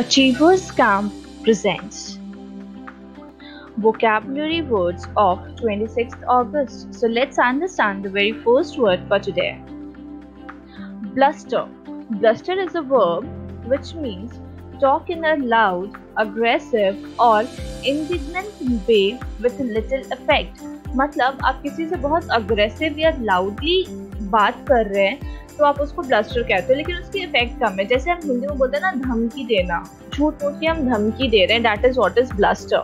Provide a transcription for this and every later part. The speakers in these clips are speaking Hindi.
Achievers Camp presents vocabulary words of 26th August. So let's understand the very first word for today. Bluster. Bluster is a verb which means talk in a loud, aggressive or indignant way with little effect. मतलब आप किसी से बहुत अग्रेसिव या लाउडली बात कर रहे हैं तो आप उसको ब्लस्टर कहते हो, लेकिन उसकी इफ़ेक्ट कम है। जैसे हम हिंदी में बोलते हैं ना, धमकी देना। झूठ मूठ के हम धमकी दे रहे हैं। That is what is bluster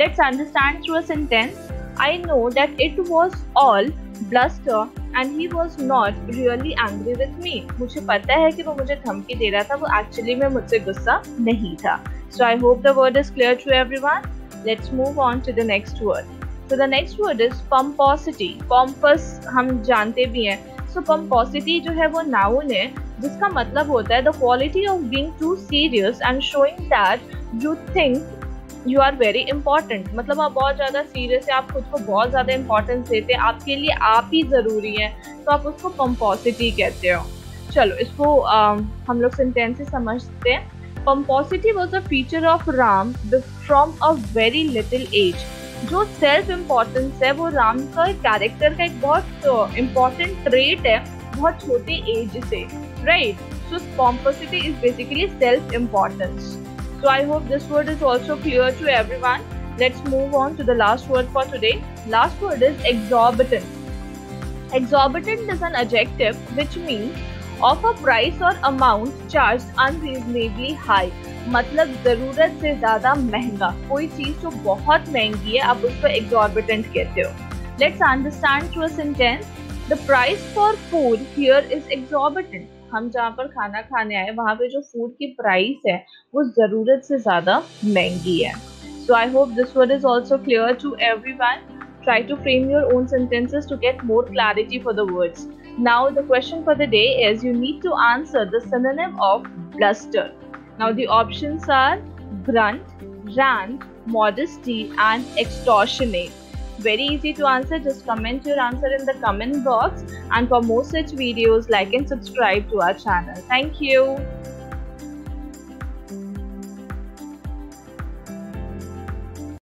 let's understand through a sentence I know that it was all bluster and he was not really angry with me मुझे पता है कि वो मुझे धमकी दे रहा था, वो एक्चुअली में मुझसे गुस्सा नहीं था। So I hope the word is clear to everyone let's move on to the next word So the next word is pomposity. Pompous, हम जानते भी हैं। सो पम्पोसिटी जो है वो नाउन है जिसका मतलब होता है the quality of being too serious and showing that you think you are very important मतलब आप बहुत ज़्यादा सीरियस है आप खुद को बहुत ज़्यादा इंपॉर्टेंस देते हैं आपके लिए आप ही ज़रूरी हैं तो आप उसको पम्पोसिटी कहते हो। चलो इसको आ, हम लोग सेंटेंस से समझते हैं। Pomposity was a feature of Ram from a very little age जो सेल्फ इम्पोर्टेंस है, वो राम का कैरेक्टर का एक बहुत इम्पोर्टेंट ट्रेट है, बहुत छोटे एज से right so pomposity is basically self importance so I hope this word is also clear to everyone let's move on to the last word for today last word is exorbitant exorbitant is an adjective which mean of a price और अमाउंट चार्ज अनरिजनेबली हाई मतलब ज़रूरत से ज़्यादा महँगा। कोई चीज़ जो बहुत महँगी है, आप उसको एग्जॉर्बिटेंट कहते हो। Let's understand a sentence the price for food here is exorbitant हम जहाँ पर खाना खाने आए, वहाँ पे जो फ़ूड की प्राइस है, वो ज़रूरत से ज़्यादा महँगी है। So I hope this word is also clear to everyone try to frame your own sentences to get more clarity for the words. Now the question for the day is, you need to answer the synonym of bluster. Now the options are grunt, rant, modesty and extortionate. Very easy to answer, just comment your answer in the comment box and for more such videos like and subscribe to our channel. Thank you.